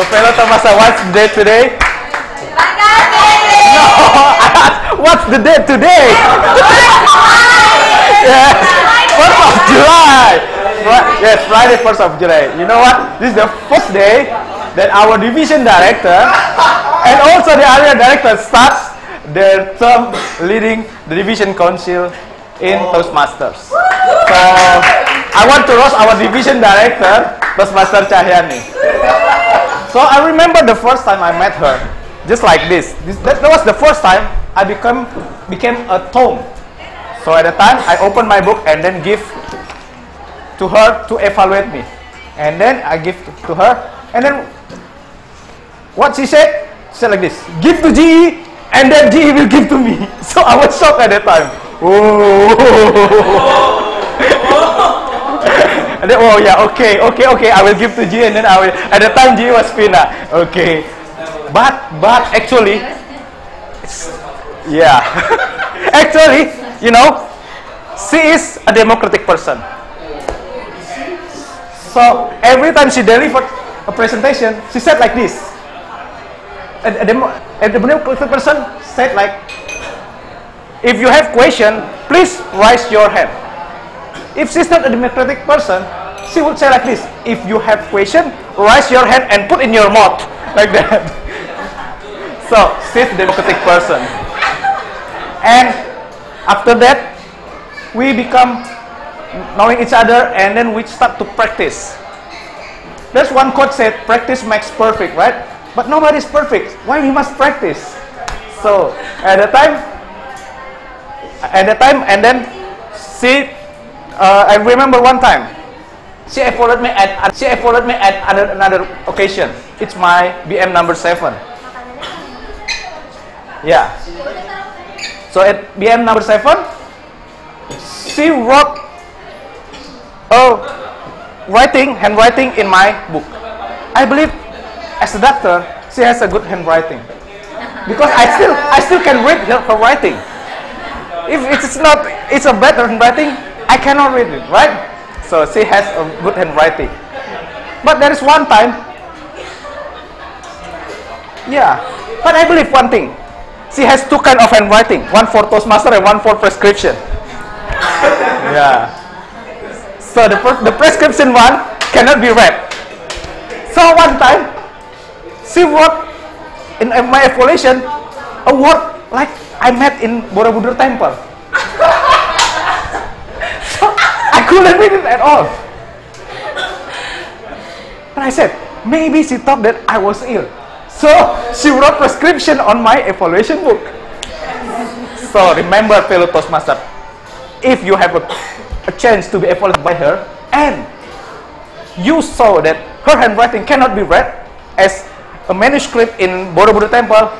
So, fellow Toastmasters, uh, what's the date today? No, what's the date today? yes, 1st of July. Yes, Friday, 1st of July. You know what? This is the first day that our division director and also the area director starts their term leading the division council in oh. Toastmasters. So, I want to roast our division director, Toastmaster Cahyani. So I remember the first time I met her, just like this. this that, that was the first time I become became a Tom. So at the time I opened my book and then give to her to evaluate me, and then I give to, to her, and then what she said, she said like this: give to GE, and then GE will give to me. So I was shocked at that time. Oh. And then, oh yeah, okay, okay, okay. I will give to G, and then I will. At the time, G was Fina. Okay, but but actually, yeah, actually, you know, she is a democratic person. So every time she delivered a presentation, she said like this. A, a, demo, a democratic person said like, if you have question, please raise your hand. If she's not a democratic person, she would say like this: If you have question, raise your hand and put in your mouth like that. so she's a democratic person. And after that, we become knowing each other, and then we start to practice. There's one quote said, "Practice makes perfect," right? But nobody's perfect. Why we must practice? So at the time, at the time, and then she uh, I remember one time she followed me at she followed me at another, another occasion. It's my BM number seven. Yeah. So at BM number seven, she wrote a writing handwriting in my book. I believe as a doctor, she has a good handwriting because I still I still can read her, her writing. If it's not it's a better handwriting, I cannot read it, right? So she has a good handwriting. But there is one time, yeah. But I believe one thing. She has two kind of handwriting, one for Toastmaster and one for prescription. yeah. So the, the prescription one cannot be read. So one time, she wrote in my evaluation a word like I met in Borobudur temple. so Couldn't read it at all. And I said, maybe she thought that I was ill. So she wrote prescription on my evaluation book. So remember, fellow Toastmaster, if you have a, a chance to be evaluated by her and you saw that her handwriting cannot be read as a manuscript in Borobudur temple,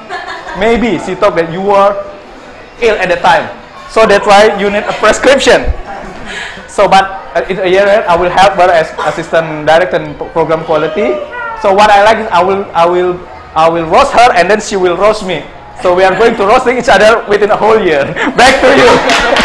maybe she thought that you were ill at the time. So that's why you need a prescription. So, but uh, in a year I will help her as assistant director in pro- program quality. So what I like is I will, I will, I will roast her and then she will roast me. So we are going to roasting each other within a whole year. Back to you.